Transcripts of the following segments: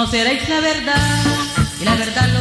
conoceréis la verdad y la verdad lo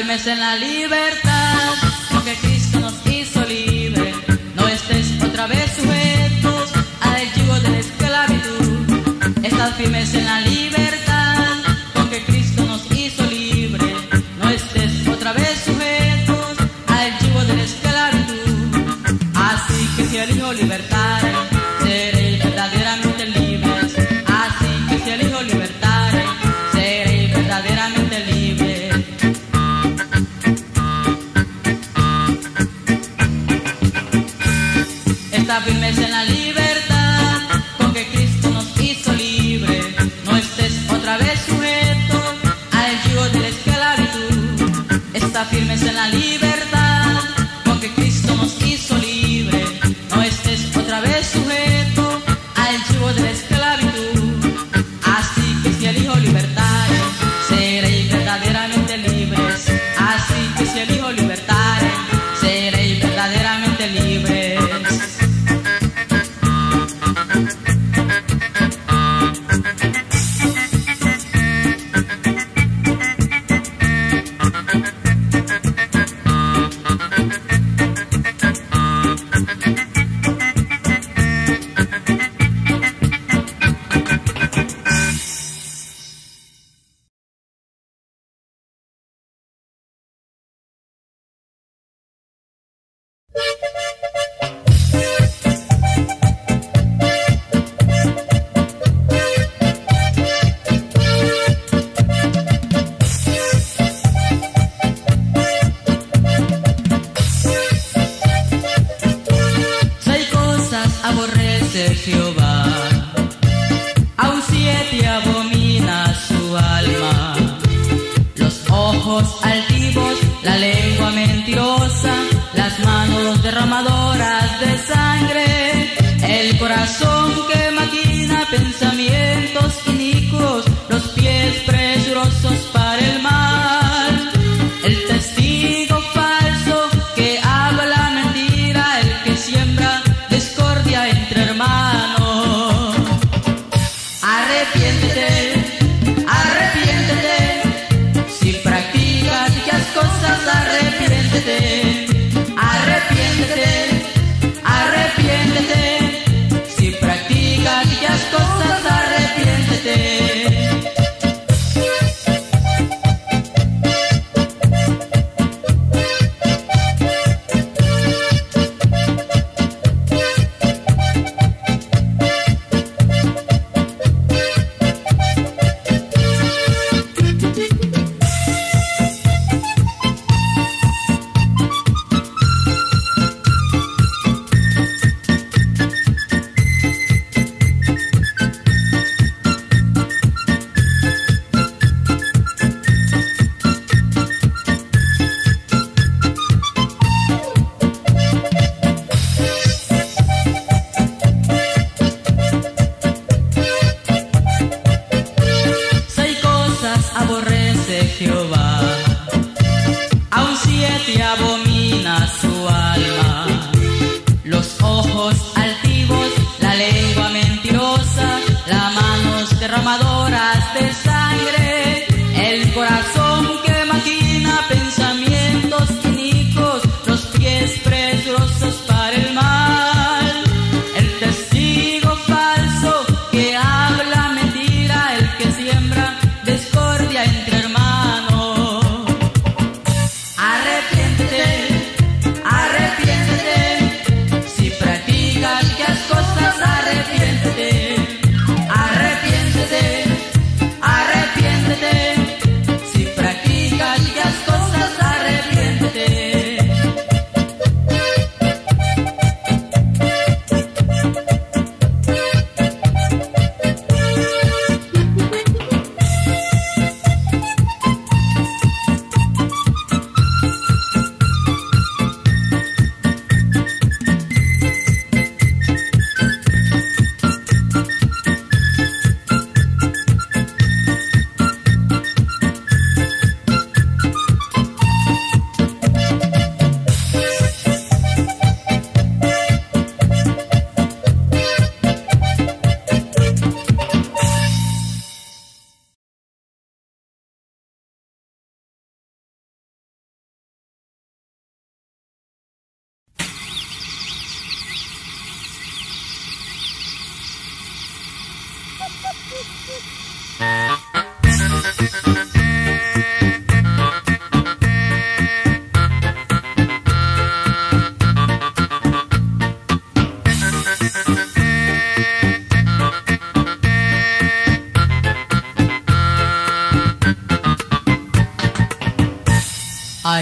firmes en la libertad, porque Cristo nos hizo libre. No estés otra vez sujetos al yugo de la esclavitud. Estad firmes en la libertad.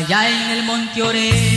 Allá en el monte Oré,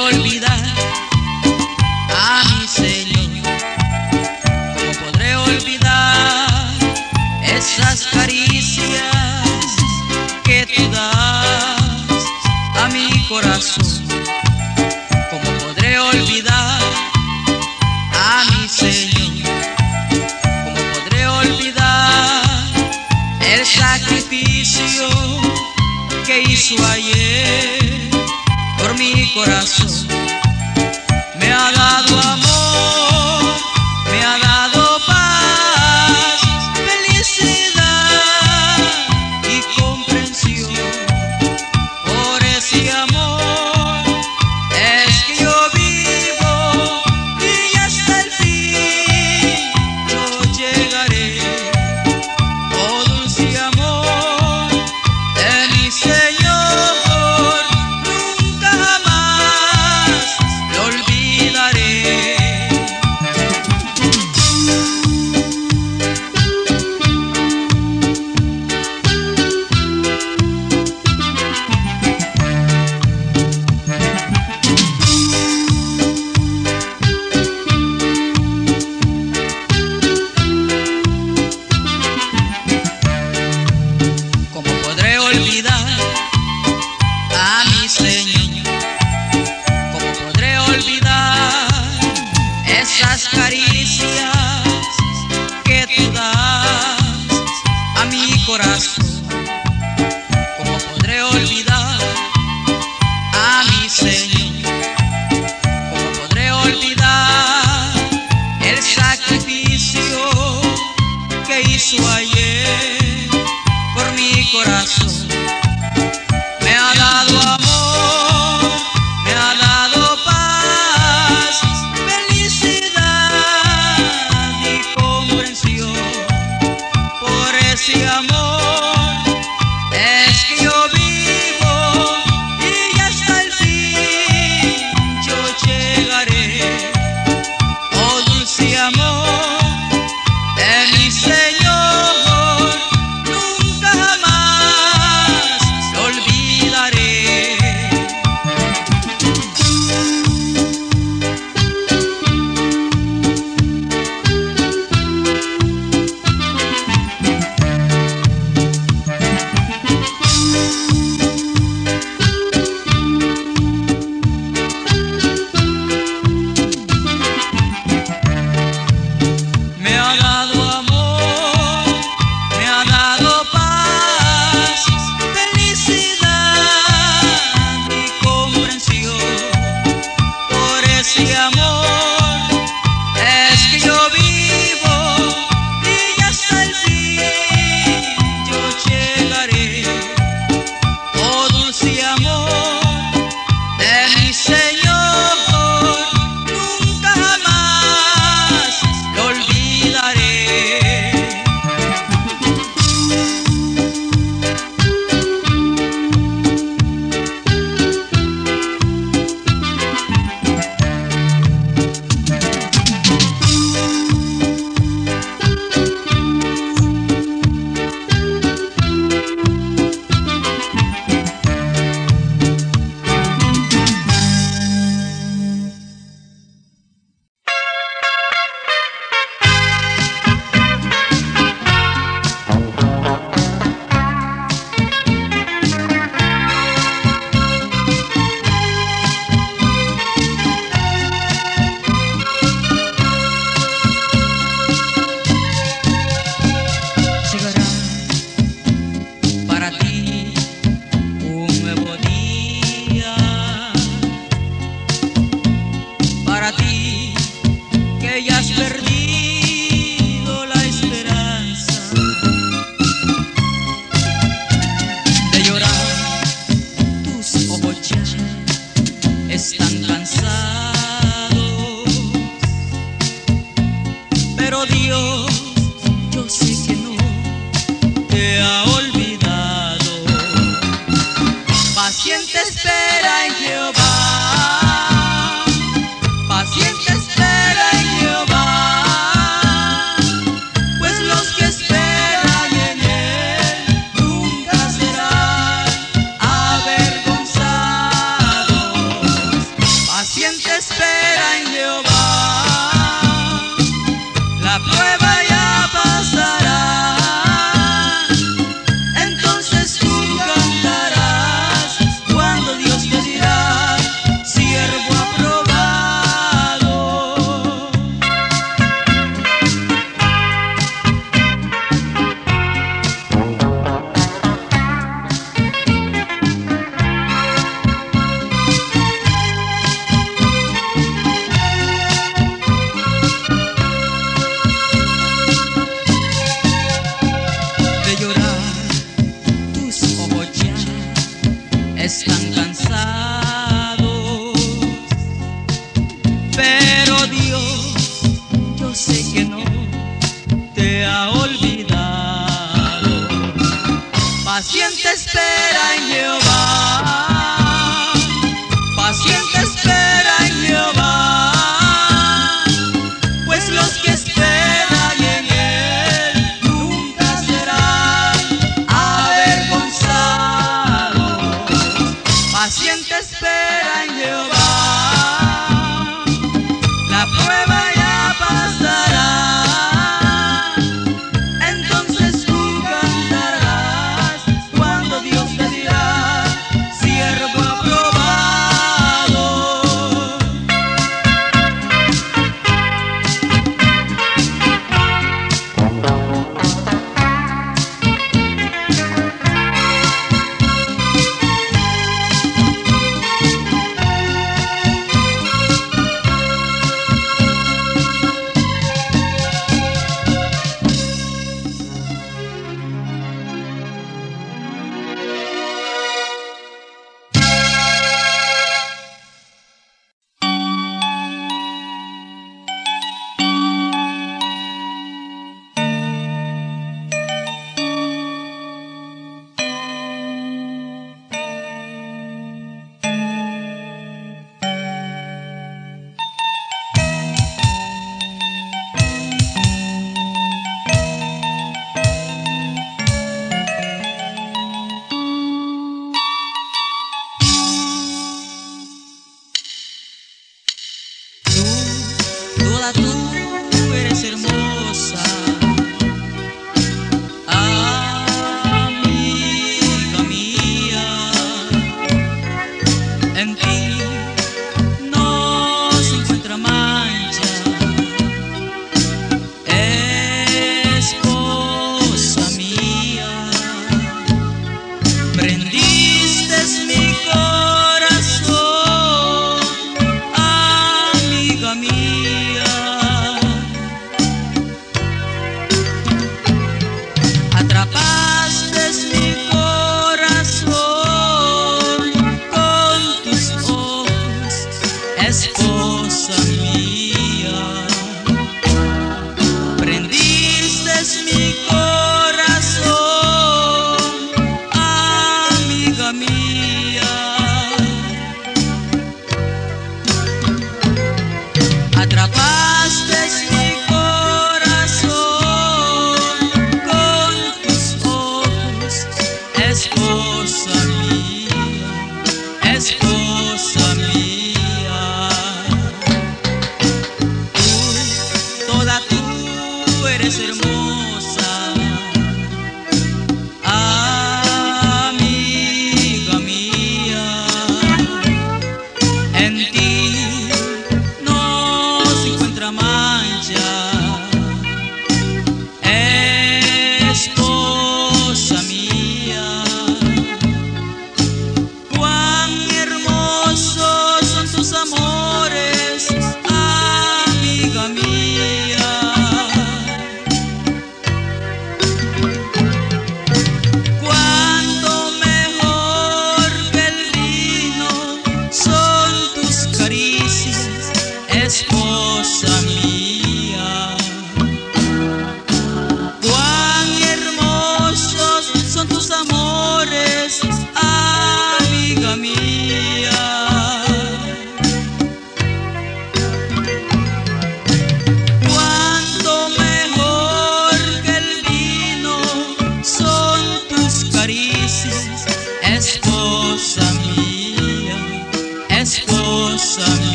olvidar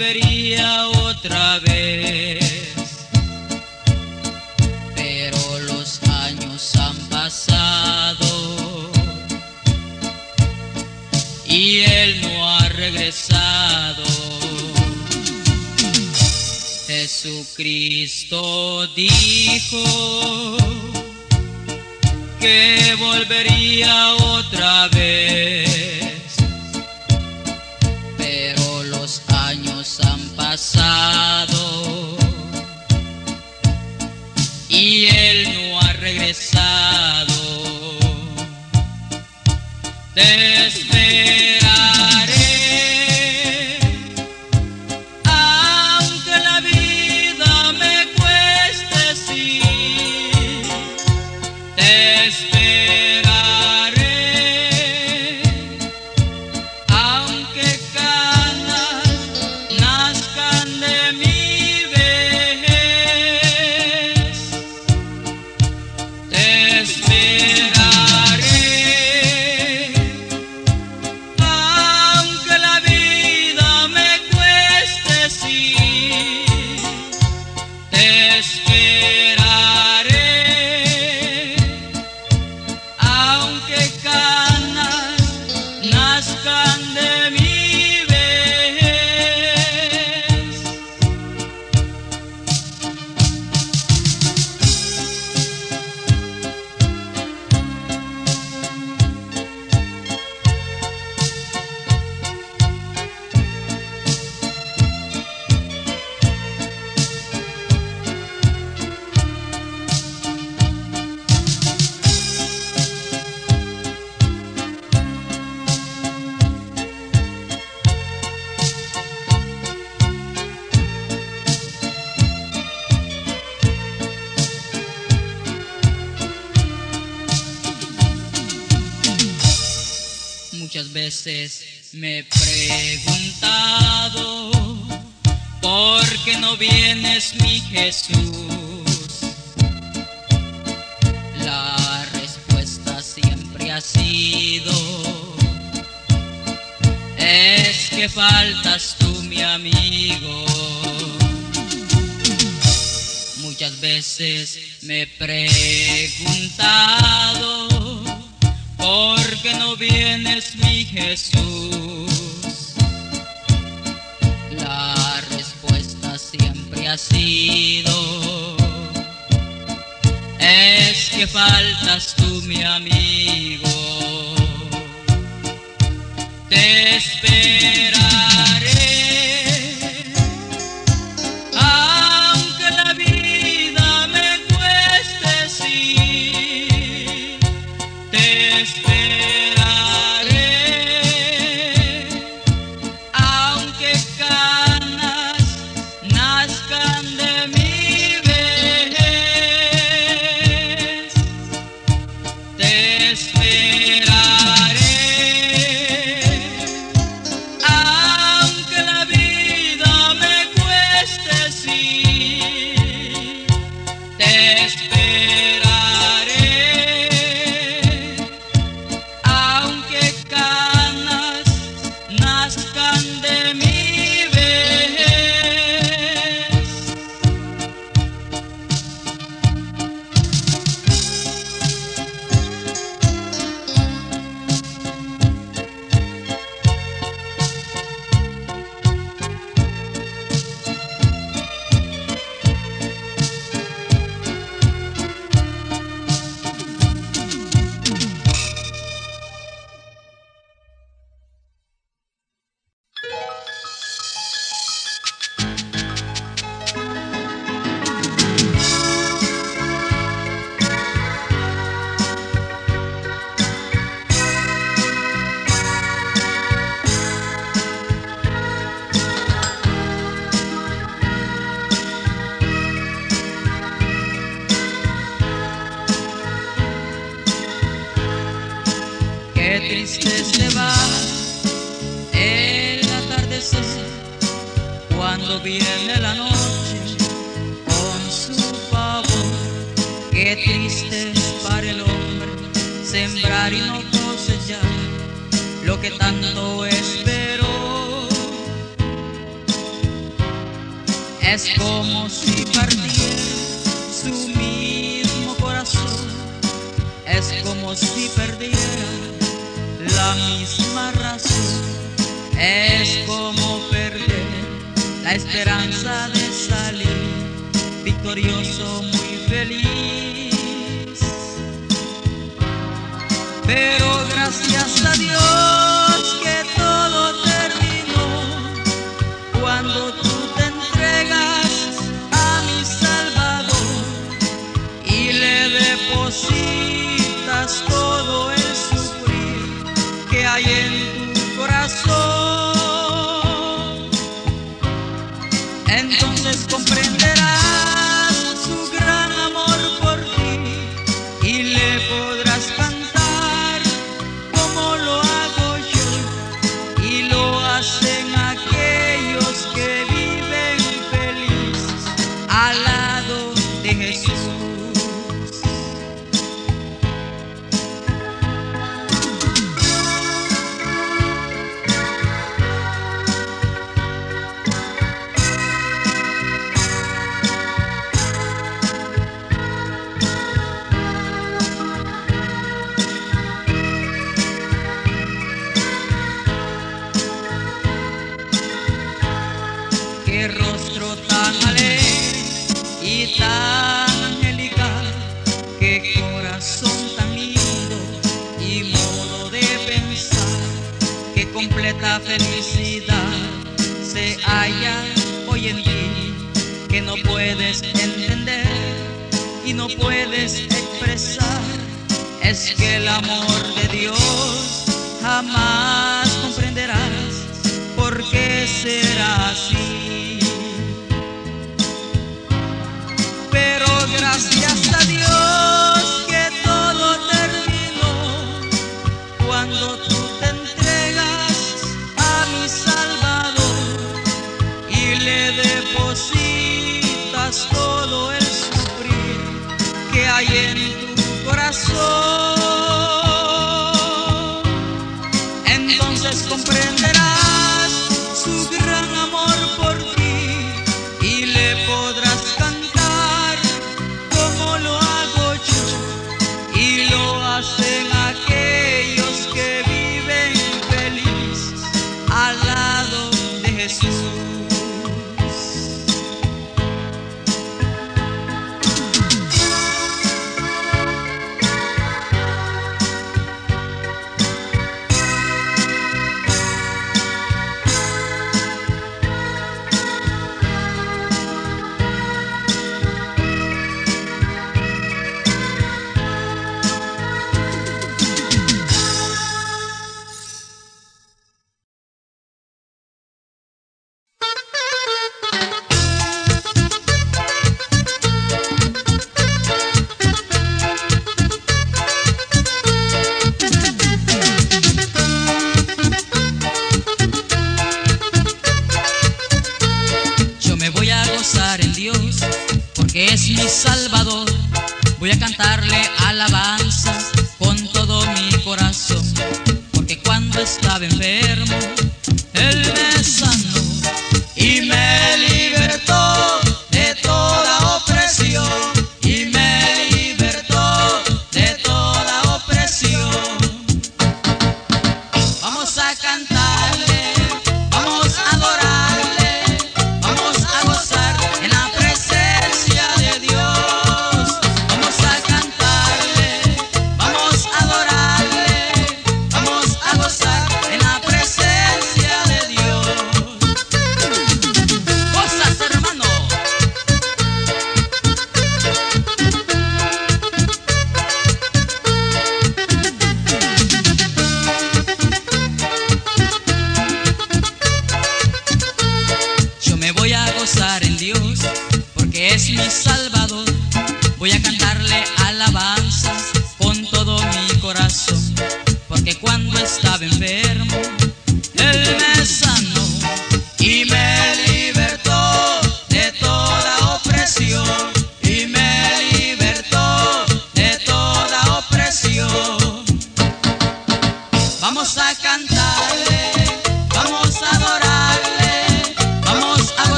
volvería otra vez. Pero los años han pasado y él no ha regresado. Jesucristo dijo que volvería otra vez.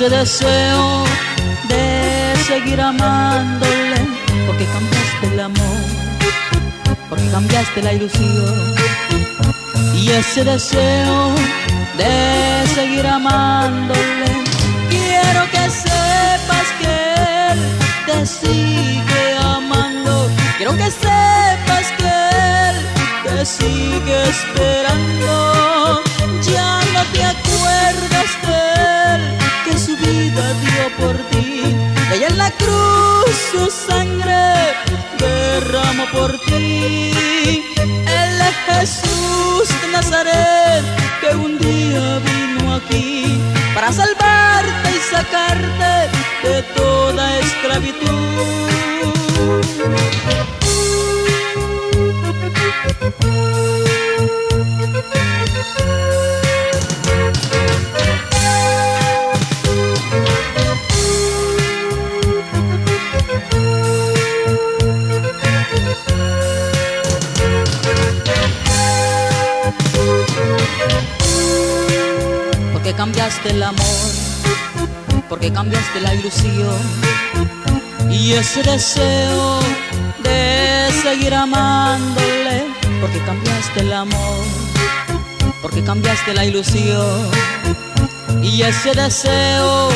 Ese deseo de seguir amándole, porque cambiaste el amor, porque cambiaste la ilusión y ese deseo de seguir amándole. Quiero que sepas que él te sigue amando, quiero que sepas que él te sigue esperando. Por ti. Es Jesús de Nazaret que un día vino aquí para salvarte y sacarte de toda esclavitud. Cambiaste el amor, porque cambiaste la ilusión y ese deseo de seguir amándole, porque cambiaste el amor, porque cambiaste la ilusión y ese deseo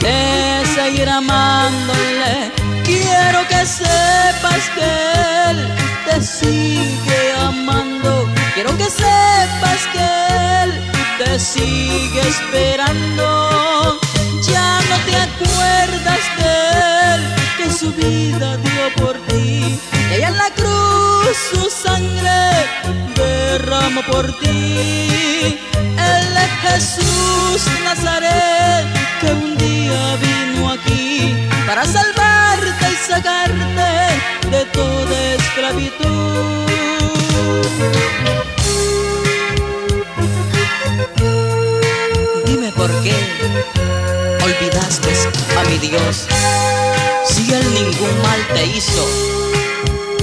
de seguir amándole. Quiero que sepas que él te sigue amando. Quiero que sepas que sigue esperando. Ya no te acuerdas de él que su vida dio por ti. Y en la cruz su sangre derramó por ti. Él es Jesús Nazaret que un día vino aquí para salvarte y sacarte de toda esclavitud. Olvidaste a mi Dios. Si Él ningún mal te hizo,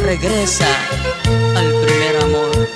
regresa al primer amor.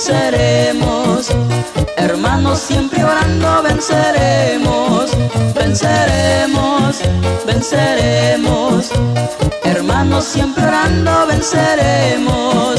venceremos. Hermanos siempre orando, venceremos, venceremos, venceremos. Hermanos siempre orando, venceremos.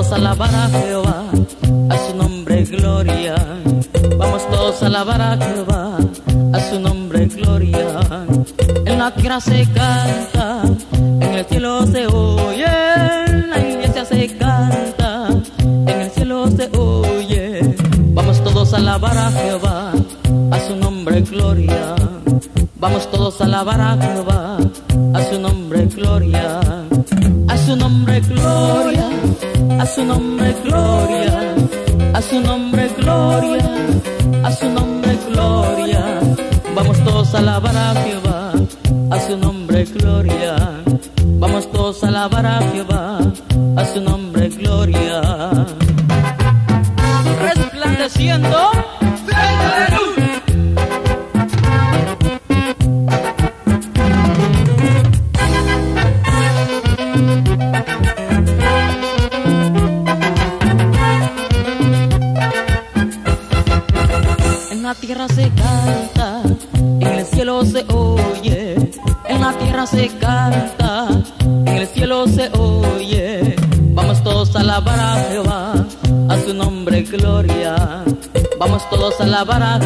todos a alabar a Jehová, a su nombre gloria. Vamos todos a alabar a Jehová, a su nombre gloria. En la tierra se canta, en el cielo se oye, en la iglesia se canta, en el cielo se oye. Vamos todos a alabar a Jehová, a su nombre gloria. Vamos todos a alabar a Jehová, a su nombre gloria, a su nombre gloria a su nombre gloria, a su nombre gloria, a su nombre gloria. Vamos todos a alabar a Jehová, a su nombre gloria. Vamos todos a alabar a Jehová. lavará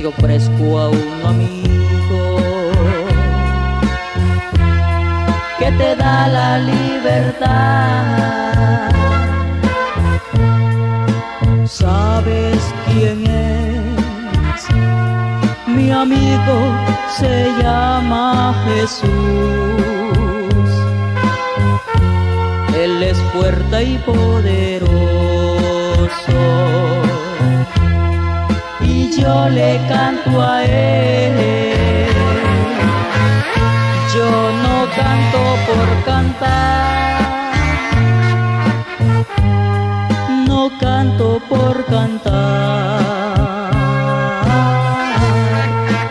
te ofrezco a un amigo que te da la libertad. ¿Sabes quién es? Mi amigo se llama Jesús. Él es fuerte y poderoso yo le canto a él. Yo no canto por cantar, no canto por cantar,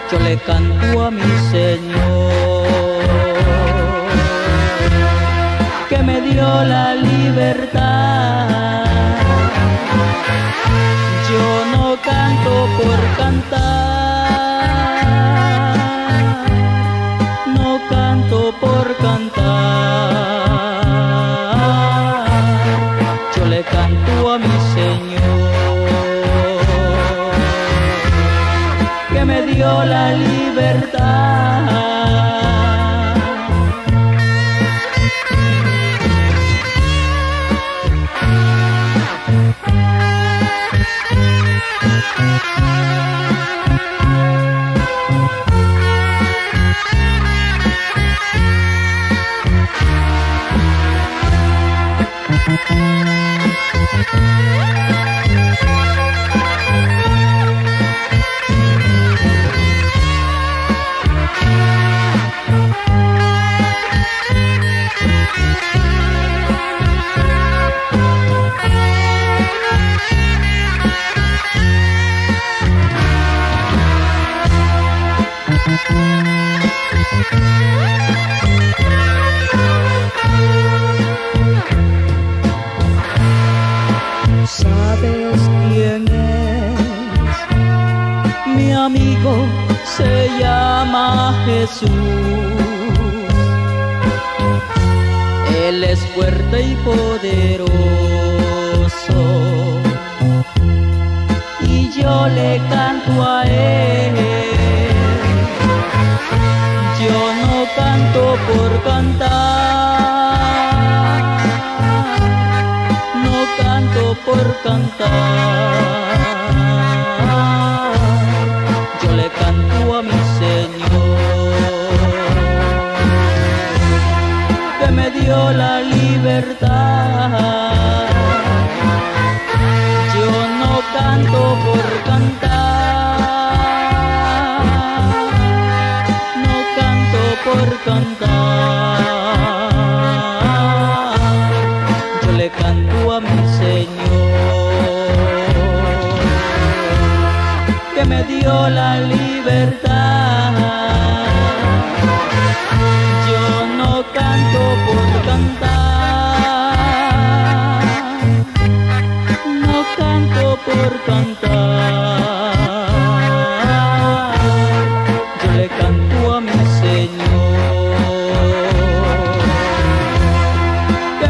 yo le canto a mi Señor que me dio la libertad.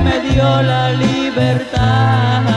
me dio la libertad.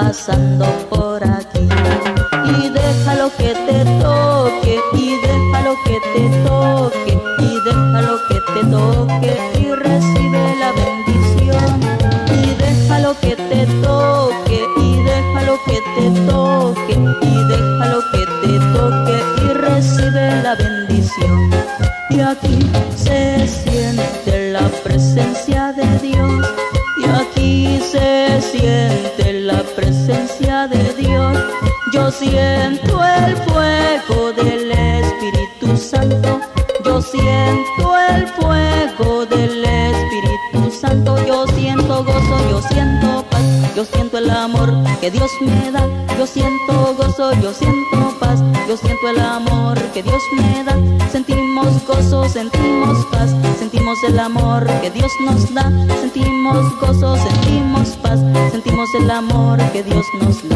pasar. Nos da, sentimos gozo, sentimos paz, sentimos el amor que Dios nos da.